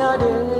Yeah.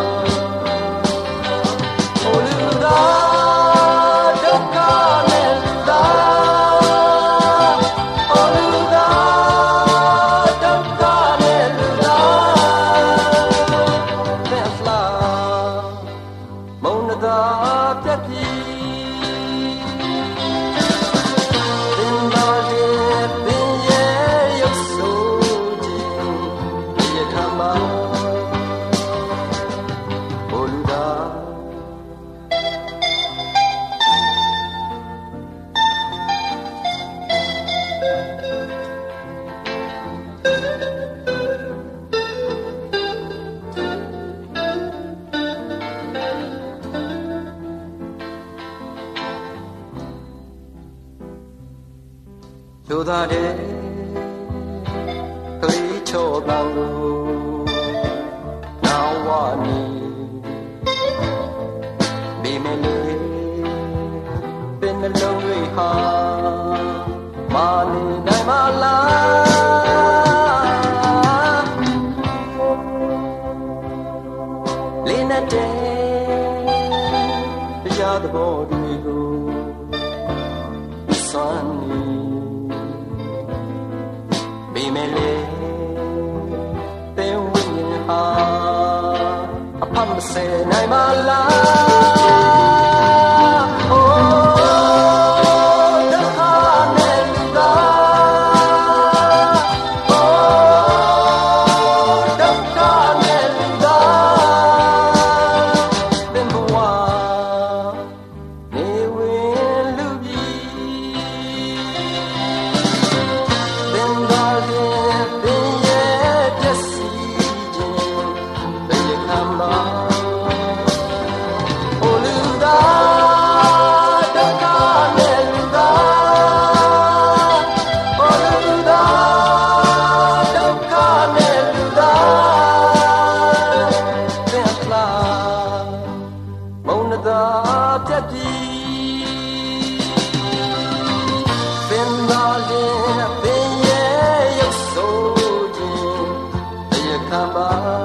The. တို့သားတဲ့ကလေးချော်ပေါင်းလို့နောင်ဝမီမိမလေးပင်နှလုံးတွေဟာမာနေနိုင်မလားလေးနဲ့တဲ့တရားတော်တွေကို မဲ့လေတဲ့ဝိညာဉ်ဟာအဖတ်မစဲနိုင်မလား Bye.